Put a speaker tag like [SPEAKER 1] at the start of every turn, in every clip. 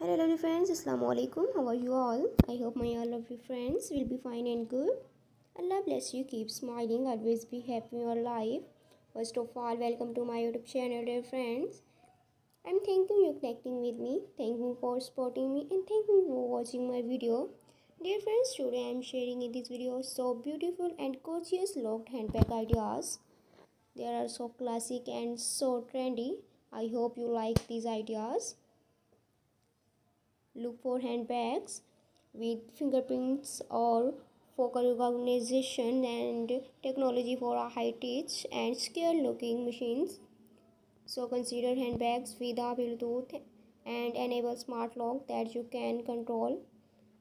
[SPEAKER 1] Hello lovely friends, Assalamu alaikum. How are you all? I hope my all of you friends will be fine and good. Allah bless you, keep smiling, always be happy in your life. First of all, welcome to my YouTube channel, dear friends. I'm thanking you connecting with me, thank you for supporting me, and thank you for watching my video. Dear friends, today I'm sharing in this video so beautiful and gorgeous locked handbag ideas. They are so classic and so trendy. I hope you like these ideas. Look for handbags with fingerprints or focal recognition and technology for a high touch and scare looking machines. So consider handbags with a Bluetooth and enable smart lock that you can control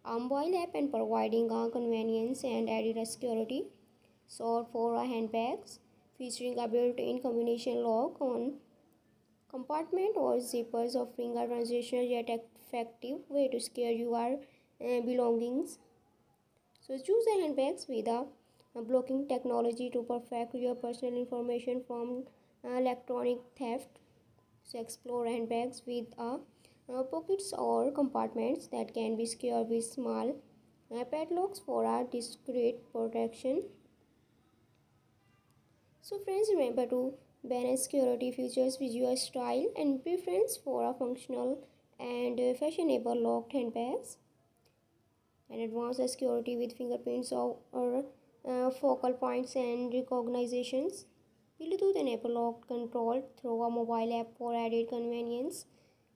[SPEAKER 1] a mobile app and providing a convenience and added security. So for a handbags featuring a built-in combination lock on compartment or zippers offering a transitional yet effective way to secure your uh, belongings. So choose a handbags with a, a, blocking technology to protect your personal information from uh, electronic theft. So explore handbags with uh, uh, pockets or compartments that can be secured with small uh, padlocks for a discreet protection. So friends remember to balance security features with your style and preference for a functional and fashionable locked handbags and advanced security with fingerprints or, or uh, focal points and recognitions. Bluetooth enable lock control through a mobile app for added convenience.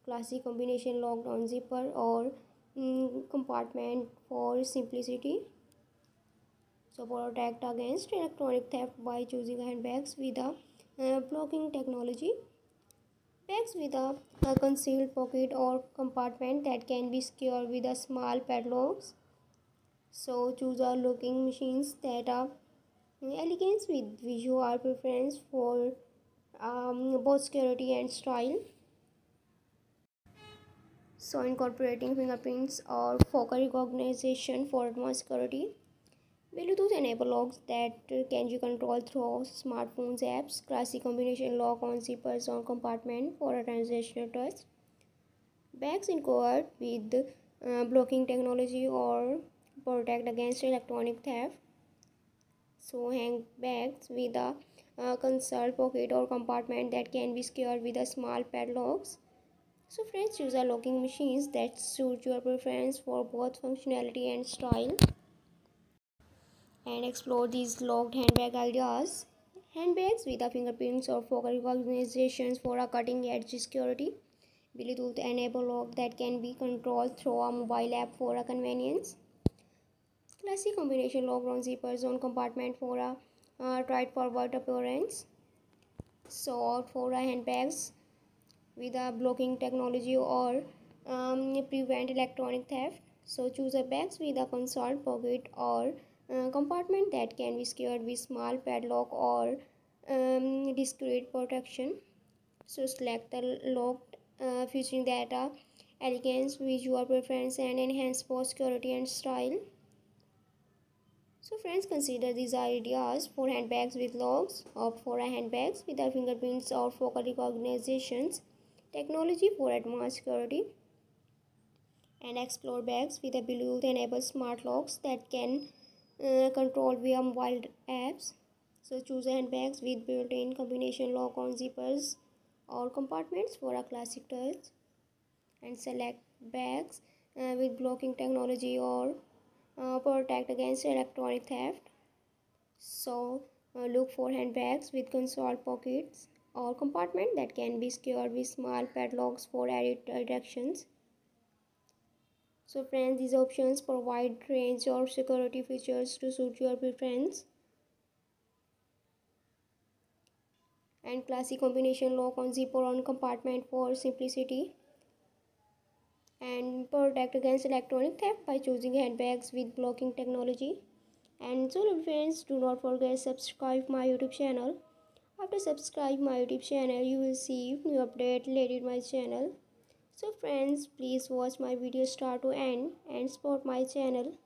[SPEAKER 1] Classic combination locked on zipper or mm, compartment for simplicity. So protect against electronic theft by choosing handbags with a uh, blocking technology. Bags with a, a, concealed pocket or compartment that can be secured with a small padlocks. So choose a looking machines that are elegant with visual preference for um, both security and style. So incorporating fingerprints or focal recognition for advanced security. Bluetooth enable locks that can be controlled through smartphones apps. Classic combination lock on zippers on compartment for a transactional touch. Bags encoded with uh, blocking technology or protect against electronic theft. So hang bags with a uh, console pocket or compartment that can be secured with a small padlocks. So friends, use a locking machines that suit your preference for both functionality and style and explore these locked handbag ideas. Handbags with a fingerprints or focal recognitions for a cutting edge security. Bluetooth enable lock that can be controlled through a mobile app for a convenience. Classic combination lock on zippers on compartment for a uh, right forward appearance. So for a handbags with a blocking technology or um, prevent electronic theft. So choose a bags with a console pocket or compartment that can be secured with small padlock or um, discreet protection. So select the locked uh, featuring data elegance visual preference and enhance both security and style. So friends consider these ideas for handbags with locks or for handbags with fingerprints or focal recognitions technology for advanced security and explore bags with a Bluetooth enabled smart locks that can uh, control via mobile apps. So choose handbags with built-in combination lock on zippers or compartments for a classic touch and select bags uh, with blocking technology or uh, protect against electronic theft. So uh, look for handbags with console pockets or compartment that can be secured with small padlocks for added directions so friends these options provide range of security features to suit your preference. And classic combination lock on zipper on compartment for simplicity. And protect against electronic theft by choosing handbags with blocking technology. And so friends do not forget subscribe my youtube channel. After subscribe my youtube channel you will see new update related my channel so friends, please watch my video start to end and support my channel.